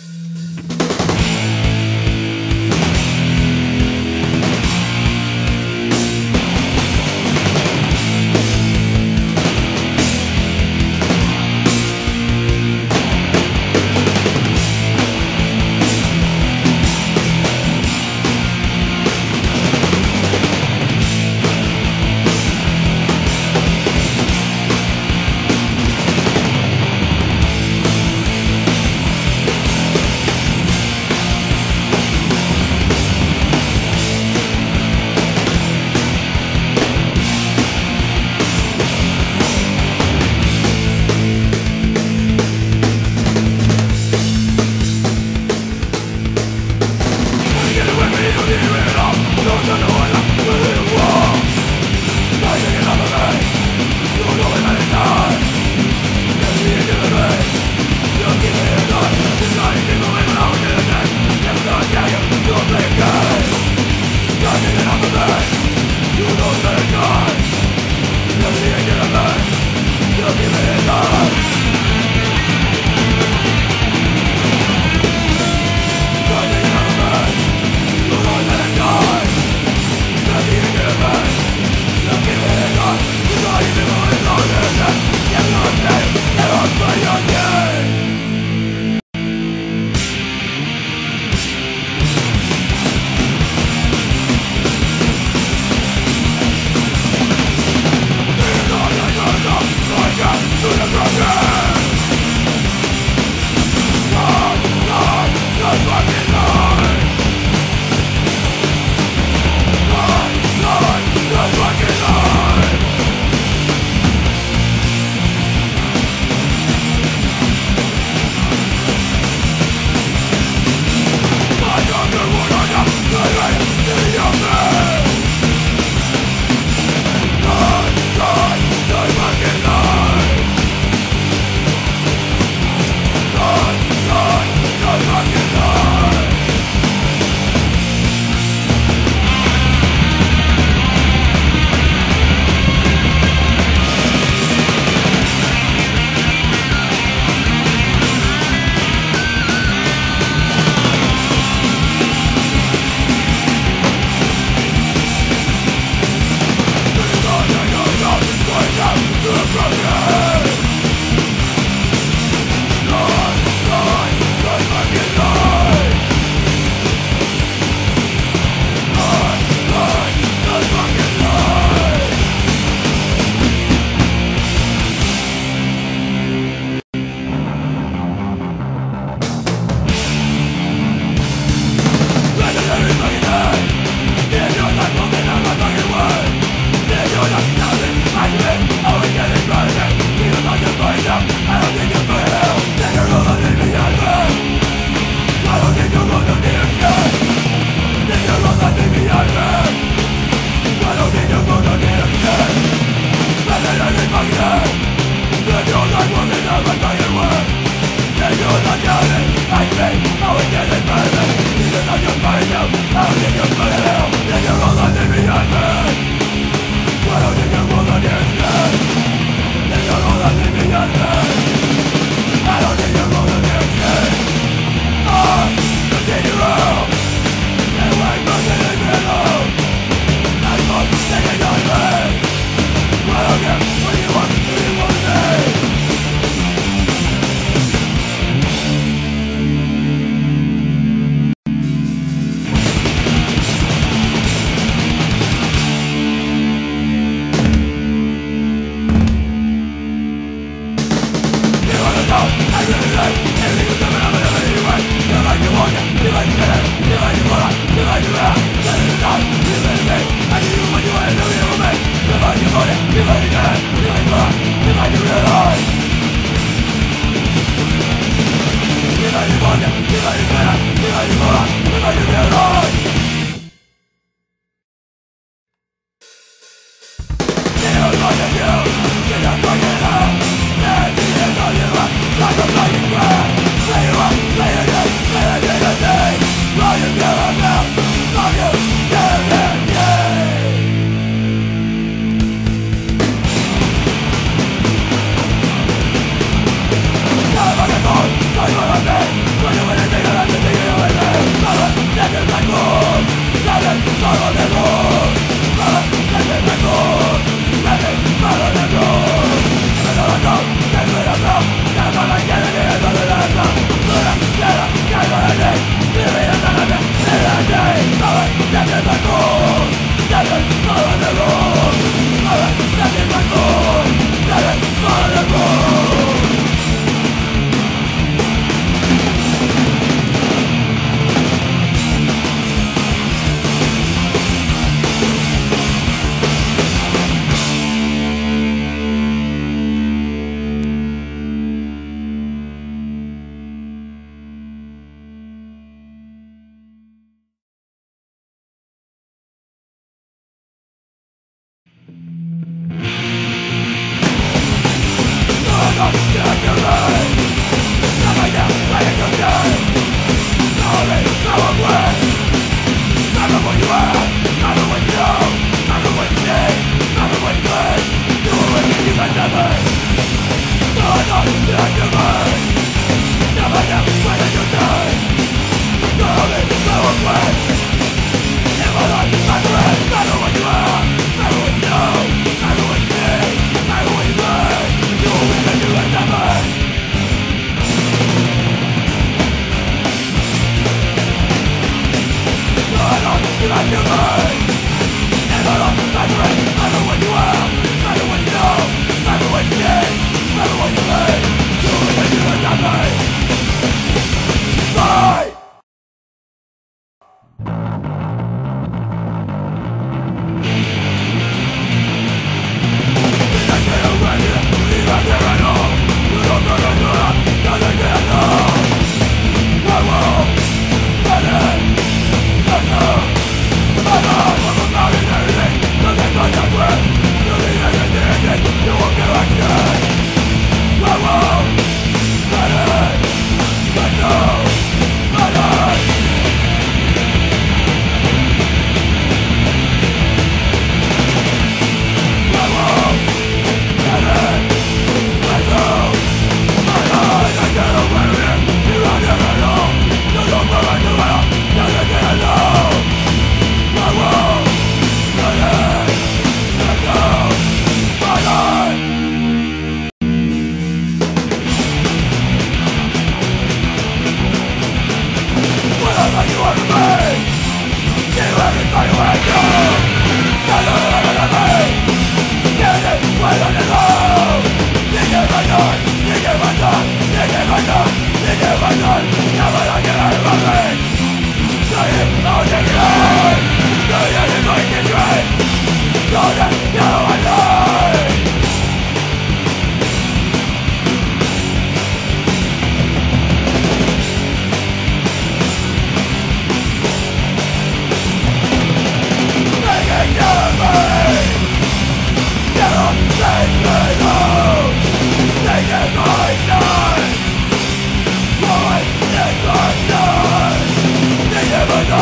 you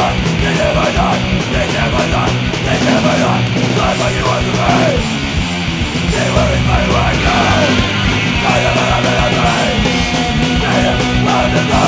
not, they never not, they never not, they never not, not what you want to be. They were in my way, girl. I never, I never, I never, I never, I never, I never,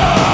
Oh!